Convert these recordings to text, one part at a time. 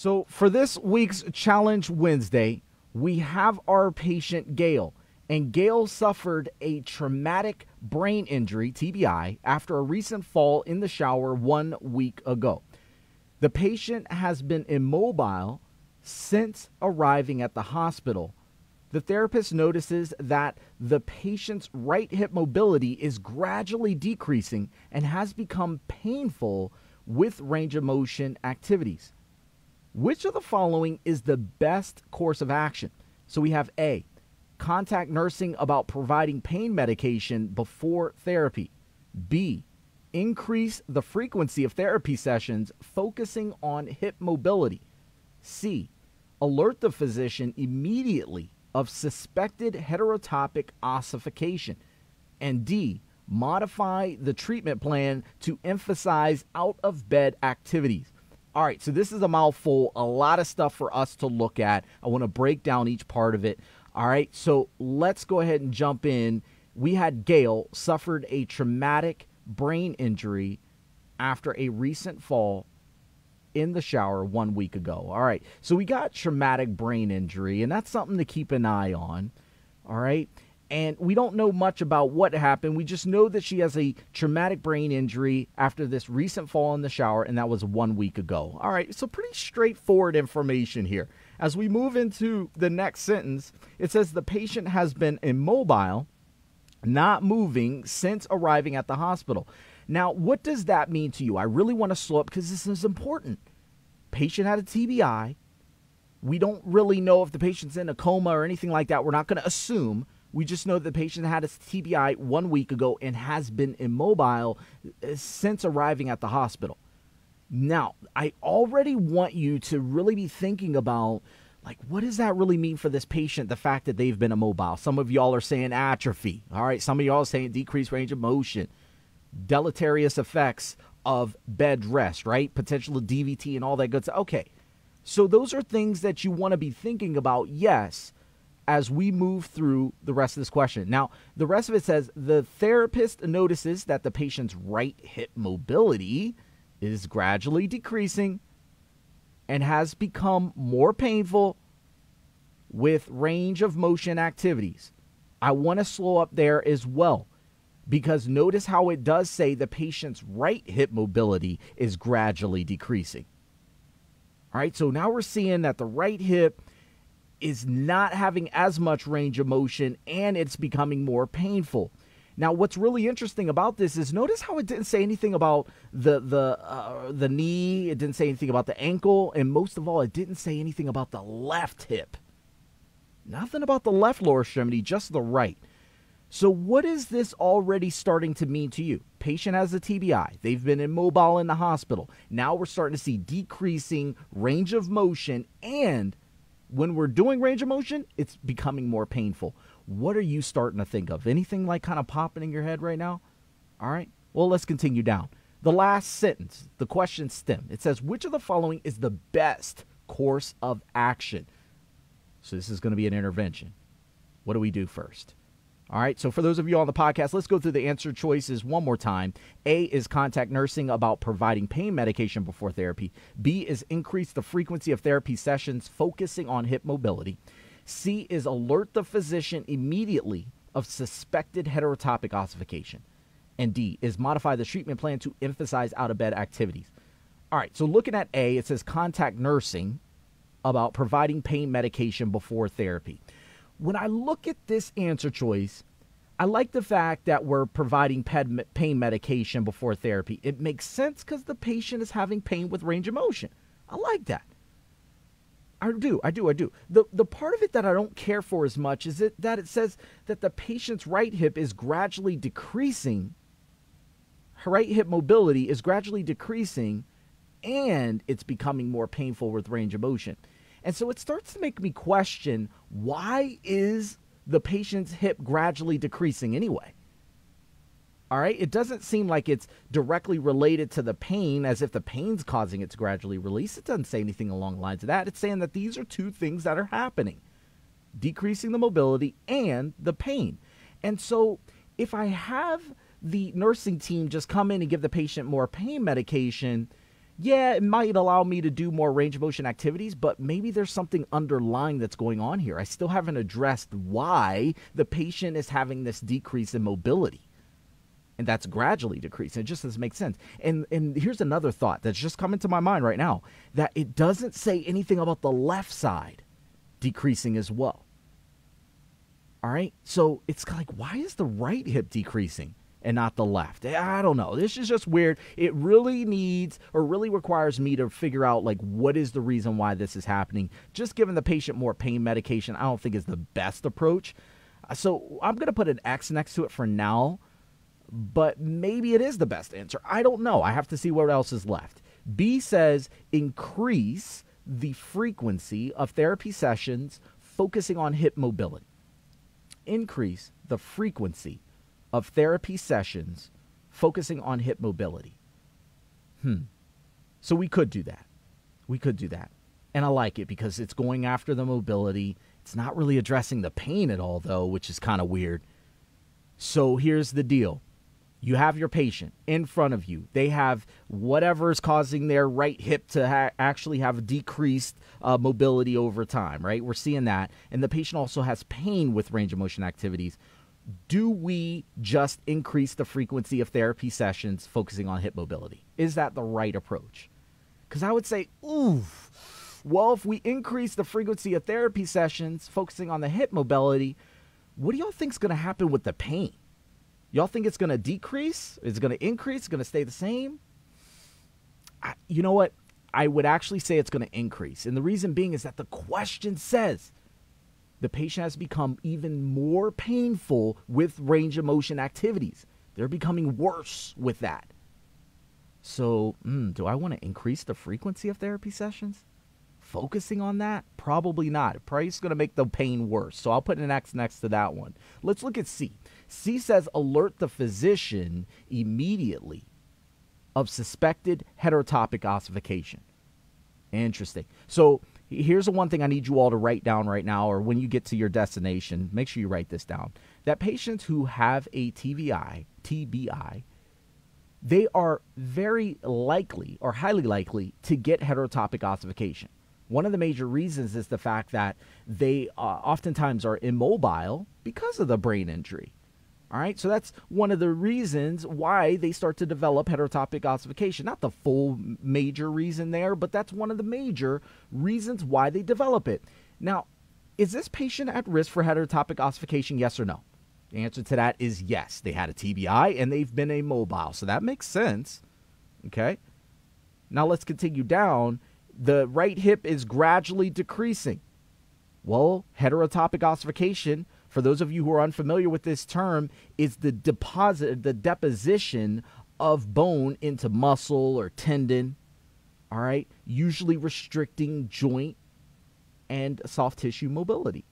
So, for this week's Challenge Wednesday, we have our patient Gayl. And Gayl suffered a traumatic brain injury, TBI, after a recent fall in the shower one week ago. The patient has been immobile since arriving at the hospital. The therapist notices that the patient's right hip mobility is gradually decreasing and has become painful with range of motion activities. Which of the following is the best course of action? So we have A, contact nursing about providing pain medication before therapy. B, increase the frequency of therapy sessions focusing on hip mobility. C, alert the physician immediately of suspected heterotopic ossification. And D, modify the treatment plan to emphasize out of bed activities. All right, so this is a mouthful, a lot of stuff for us to look at. I want to break down each part of it. All right, so let's go ahead and jump in. We had Gayl suffered a traumatic brain injury after a recent fall in the shower one week ago. All right, so we got traumatic brain injury, and that's something to keep an eye on. All right, and we don't know much about what happened. We just know that she has a traumatic brain injury after this recent fall in the shower, and that was one week ago. All right, so pretty straightforward information here. As we move into the next sentence, it says the patient has been immobile, not moving since arriving at the hospital. Now, what does that mean to you? I really want to slow up because this is important. Patient had a TBI. We don't really know if the patient's in a coma or anything like that. We're not going to assume. We just know the patient had a TBI one week ago and has been immobile uh, since arriving at the hospital. Now, I already want you to really be thinking about like what does that really mean for this patient the fact that they've been immobile? Some of y'all are saying atrophy all right? Some of y'all are saying decreased range of motion deleterious effects of bed rest right? Potential dvt and all that good stuff. Okay so those are things that you want to be thinking about yes as we move through the rest of this question. Now, the rest of it says the therapist notices that the patient's right hip mobility is gradually decreasing and has become more painful with range of motion activities. I want to slow up there as well because notice how it does say the patient's right hip mobility is gradually decreasing. All right, so now we're seeing that the right hip is not having as much range of motion and it's becoming more painful. Now, what's really interesting about this is notice how it didn't say anything about the the uh, the knee. It didn't say anything about the ankle, and most of all, it didn't say anything about the left hip. Nothing about the left lower extremity, just the right. So, what is this already starting to mean to you? Patient has a TBI. They've been immobile in the hospital. Now we're starting to see decreasing range of motion and when we're doing range of motion, it's becoming more painful. What are you starting to think of? Anything like kind of popping in your head right now? All right. Well, let's continue down. The last sentence, the question stem, it says, which of the following is the best course of action? So this is going to be an intervention. What do we do first? All right. So for those of you on the podcast, let's go through the answer choices one more time. A is contact nursing about providing pain medication before therapy. B is increase the frequency of therapy sessions focusing on hip mobility. C is alert the physician immediately of suspected heterotopic ossification. And D is modify the treatment plan to emphasize out of bed activities. All right. So looking at A, it says contact nursing about providing pain medication before therapy when I look at this answer choice, I like the fact that we're providing pain medication before therapy. It makes sense because the patient is having pain with range of motion. I like that. I do, I do, I do. The the part of it that I don't care for as much is it that it says that the patient's right hip is gradually decreasing. Her right hip mobility is gradually decreasing, and it's becoming more painful with range of motion. And so it starts to make me question why is the patient's hip gradually decreasing anyway? All right, it doesn't seem like it's directly related to the pain as if the pain's causing it to gradually release. It doesn't say anything along the lines of that. It's saying that these are two things that are happening decreasing the mobility and the pain. And so if I have the nursing team just come in and give the patient more pain medication, yeah, it might allow me to do more range of motion activities, but maybe there's something underlying that's going on here. I still haven't addressed why the patient is having this decrease in mobility. And that's gradually decreasing. It just doesn't make sense. And and here's another thought that's just coming to my mind right now that it doesn't say anything about the left side decreasing as well. All right. So it's like, why is the right hip decreasing? And not the left. I don't know. This is just weird. It really needs or really requires me to figure out like what is the reason why this is happening. Just giving the patient more pain medication, I don't think is the best approach. Uh, so I'm going to put an X next to it for now, but maybe it is the best answer. I don't know. I have to see what else is left. B says increase the frequency of therapy sessions focusing on hip mobility. Increase the frequency of therapy sessions focusing on hip mobility. Hmm. So we could do that. We could do that. And I like it because it's going after the mobility. It's not really addressing the pain at all, though, which is kind of weird. So here's the deal you have your patient in front of you. They have whatever is causing their right hip to ha- actually have decreased uh, mobility over time, right? We're seeing that. And the patient also has pain with range of motion activities do we just increase the frequency of therapy sessions focusing on hip mobility? Is that the right approach? Because I would say, ooh, well, if we increase the frequency of therapy sessions focusing on the hip mobility, what do y'all think is going to happen with the pain? Y'all think it's going to decrease? Is it going to increase? Going to stay the same? I, you know what? I would actually say it's going to increase. And the reason being is that the question says the patient has become even more painful with range of motion activities. They're becoming worse with that. So, mm, do I want to increase the frequency of therapy sessions? Focusing on that? Probably not. Is going to make the pain worse. So I'll put an X next to that one. Let's look at C. C says alert the physician immediately of suspected heterotopic ossification. Interesting. So here's the one thing I need you all to write down right now, or when you get to your destination, make sure you write this down. That patients who have a TBI, TBI, they are very likely or highly likely to get heterotopic ossification. One of the major reasons is the fact that they uh, oftentimes are immobile because of the brain injury. All right, so that's one of the reasons why they start to develop heterotopic ossification. Not the full major reason there, but that's one of the major reasons why they develop it. Now, is this patient at risk for heterotopic ossification, yes or no? The answer to that is yes. They had a TBI and they've been immobile, so that makes sense. Okay, now let's continue down. The right hip is gradually decreasing. Well, heterotopic ossification for those of you who are unfamiliar with this term, is the deposit, the deposition of bone into muscle or tendon. All right, usually restricting joint and soft tissue mobility.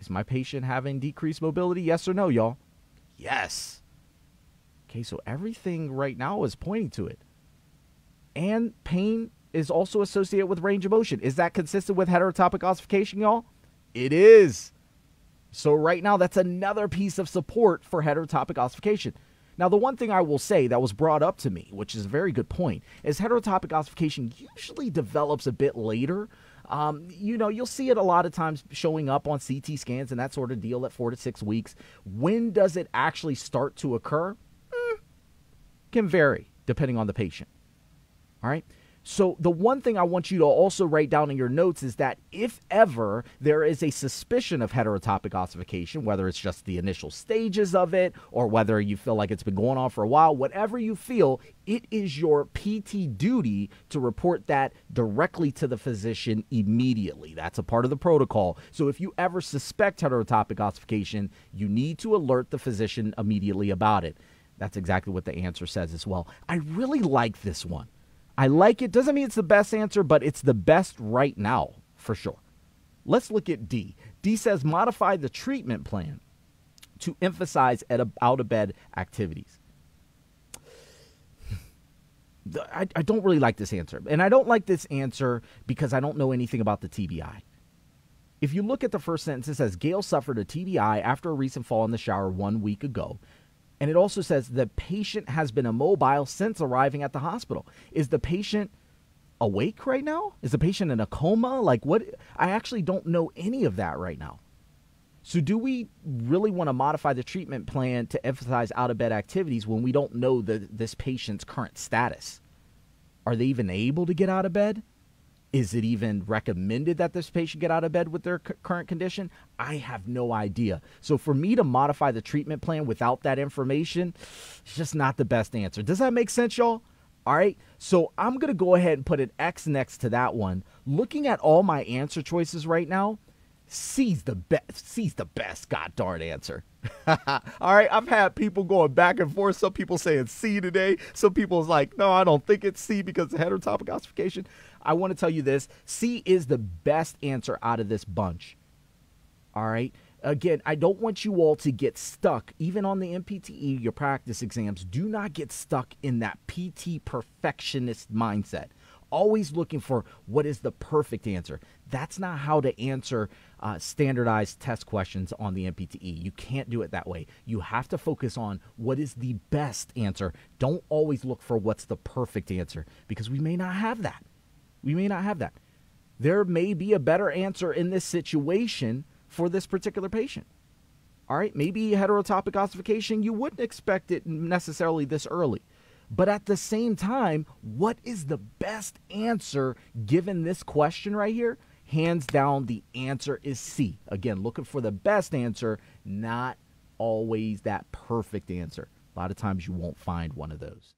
Is my patient having decreased mobility? Yes or no, y'all? Yes. Okay, so everything right now is pointing to it. And pain is also associated with range of motion. Is that consistent with heterotopic ossification, y'all? It is. So, right now, that's another piece of support for heterotopic ossification. Now, the one thing I will say that was brought up to me, which is a very good point, is heterotopic ossification usually develops a bit later. Um, you know, you'll see it a lot of times showing up on CT scans and that sort of deal at four to six weeks. When does it actually start to occur? Mm, can vary depending on the patient. All right. So, the one thing I want you to also write down in your notes is that if ever there is a suspicion of heterotopic ossification, whether it's just the initial stages of it or whether you feel like it's been going on for a while, whatever you feel, it is your PT duty to report that directly to the physician immediately. That's a part of the protocol. So, if you ever suspect heterotopic ossification, you need to alert the physician immediately about it. That's exactly what the answer says as well. I really like this one. I like it. Doesn't mean it's the best answer, but it's the best right now for sure. Let's look at D. D says modify the treatment plan to emphasize at out of bed activities. I, I don't really like this answer. And I don't like this answer because I don't know anything about the TBI. If you look at the first sentence, it says Gayl suffered a TBI after a recent fall in the shower one week ago And it also says the patient has been immobile since arriving at the hospital. Is the patient awake right now? Is the patient in a coma? Like what? I actually don't know any of that right now. So, do we really want to modify the treatment plan to emphasize out of bed activities when we don't know the, this patient's current status? Are they even able to get out of bed? Is it even recommended that this patient get out of bed with their c- current condition? I have no idea. So, for me to modify the treatment plan without that information, it's just not the best answer. Does that make sense, y'all? All right. So, I'm going to go ahead and put an X next to that one. Looking at all my answer choices right now, C's the best. C's the best. God darn answer. All right, I've had people going back and forth. Some people saying C today. Some people's like, no, I don't think it's C because of heterotopic ossification. I want to tell you this: C is the best answer out of this bunch. All right. Again, I don't want you all to get stuck, even on the NPTE, your practice exams. Do not get stuck in that PT perfectionist mindset always looking for what is the perfect answer. That's not how to answer uh, standardized test questions on the NPTE. You can't do it that way. You have to focus on what is the best answer. Don't always look for what's the perfect answer because we may not have that. We may not have that. There may be a better answer in this situation for this particular patient. All right, maybe heterotopic ossification, you wouldn't expect it necessarily this early. But at the same time, what is the best answer given this question right here? Hands down, the answer is C. Again, looking for the best answer, not always that perfect answer. A lot of times you won't find one of those.